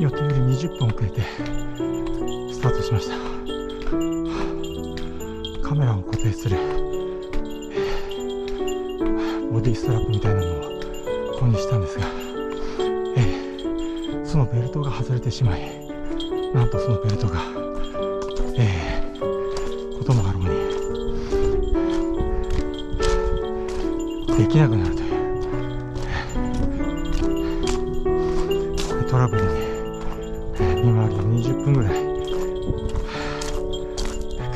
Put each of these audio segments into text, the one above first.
予定より20分遅れてスタートしました。カメラを固定するボディストラップみたいなのを購入したんですが、えー、そのベルトが外れてしまいなんとそのベルトが、えー、こともあろうにできなくなると。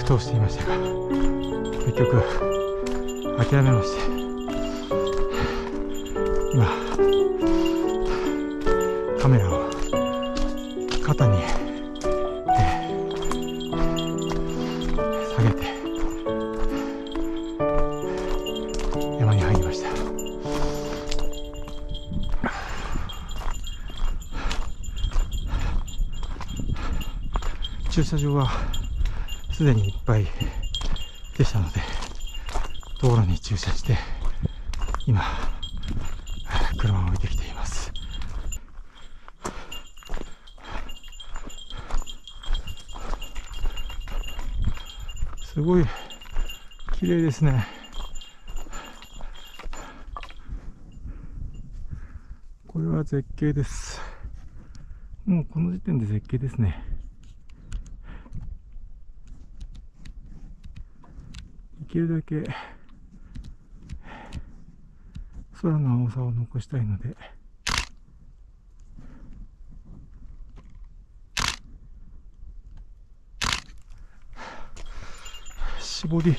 苦闘していましたが結局諦めまして。今カメラを肩に、えー、下げて山に入りました。駐車場はすでにいっぱいでしたので道路に駐車して今車を置いてきています。すごい綺麗ですね。これは絶景です。もうこの時点で絶景ですね。きるだけ空の青さを残したいので絞り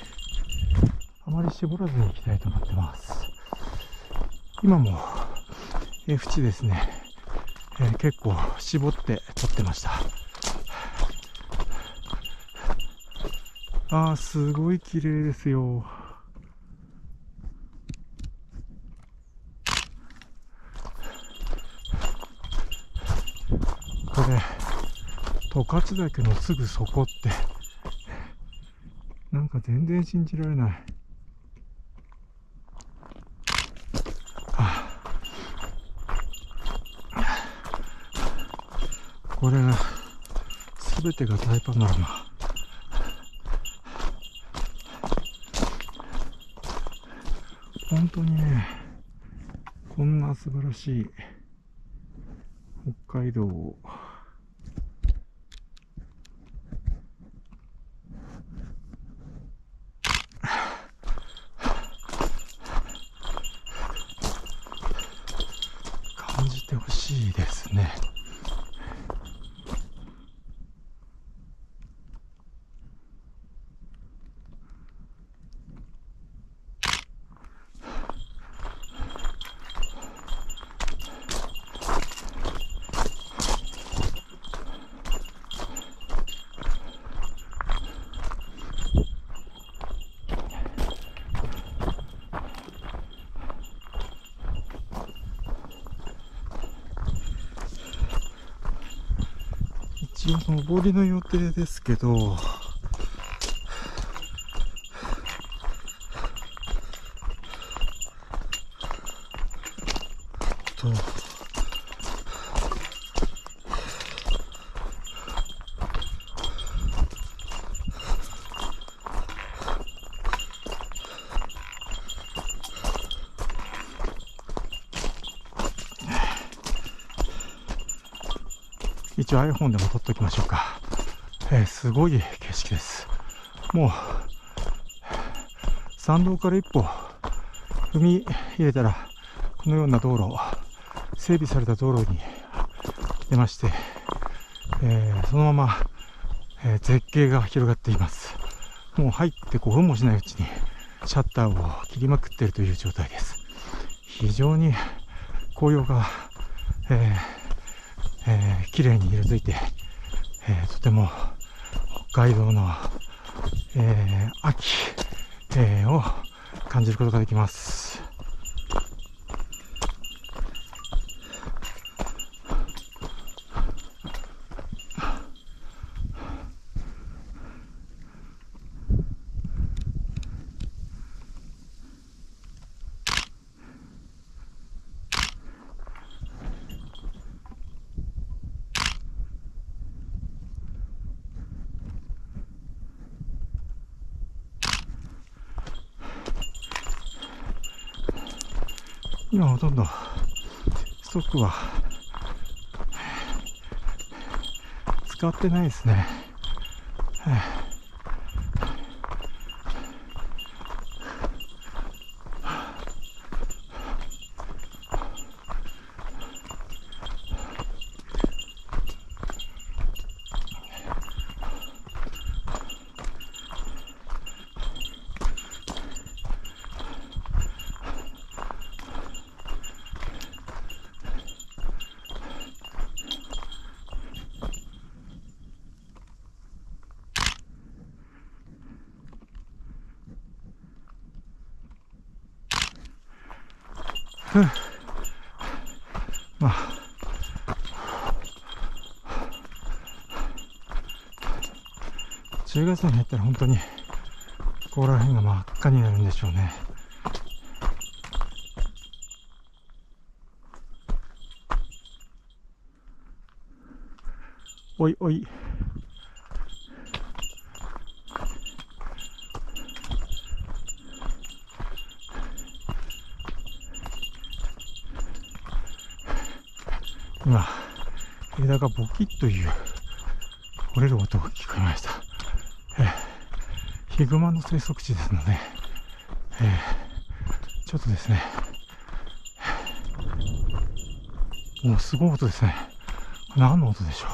あまり絞らずにいきたいと思ってます。今も F 値ですね、えー、結構絞って撮ってました。あーすごい綺麗ですよ。これ十勝岳のすぐそこって。なんか全然信じられない。これ全てが大パノラマ。本当にねこんな素晴らしい北海道を感じてほしいですね一応上りの予定ですけどと一応 iPhone でも撮っておきましょうか。えーすごい景色です。もう、山道から一歩踏み入れたら、このような道路、整備された道路に出まして、えーそのまま、えー絶景が広がっています。もう入って5分もしないうちに、シャッターを切りまくっているという状態です。非常に紅葉が、えーえー綺麗に色づいて、えーとても北海道の、えー秋、えーを感じることができます。今ほとんどストックは使ってないですね。まあ10月に入ったら本当にここら辺が真っ赤になるんでしょうね。おいおい。今、枝がボキッという折れる音が聞こえました。えー、ヒグマの生息地ですので、えー、ちょっとですね、もうすごい音ですね。何の音でしょう。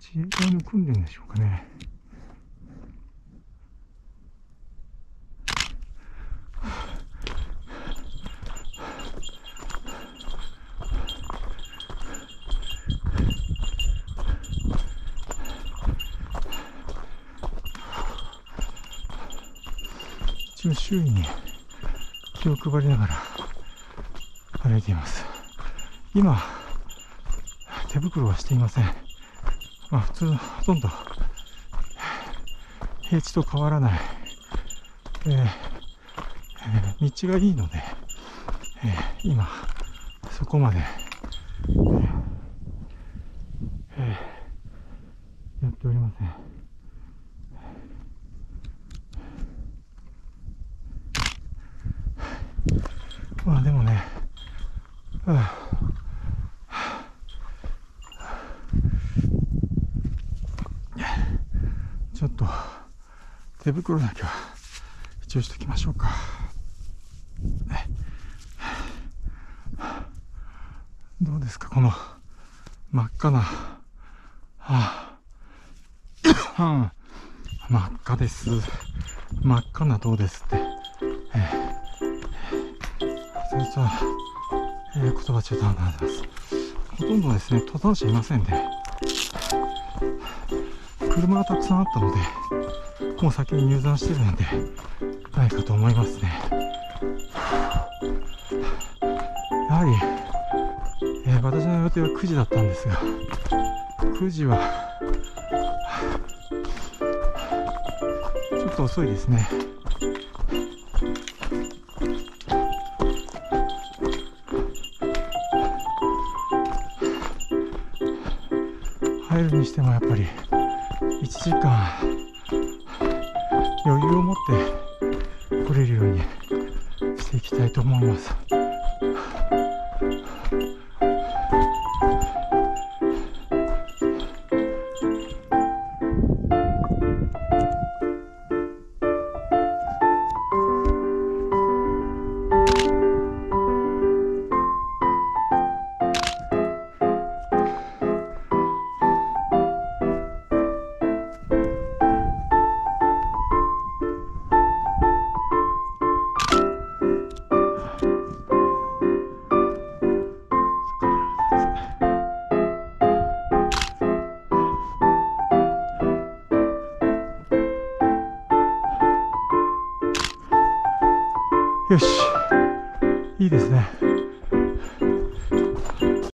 自衛隊の訓練でしょうかね。応周囲に気を配りながら歩いています。今手袋はしていません。まあ普通ほとんど平地と変わらない、えーえー、道がいいので、えー、今そこまで、えー、やっておりませんまあでもね、ちょっと手袋だけは一応しておきましょうか。どうですか、この真っ赤な、はあ、真っ赤です。真っ赤などうですって。実は、えー、言葉中途半端です。ほとんどですね、登山者いませんで、車がたくさんあったので、もう先に入山してるので、ないかと思いますね。やはり、えー、私の予定は9時だったんですが、9時は、ちょっと遅いですね。入るにしてもやっぱり1時間余裕を持って来れるようにしていきたいと思います。よし。いいですね。